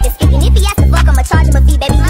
nigga. If he asks to fuck, I'ma charge him a fee, baby.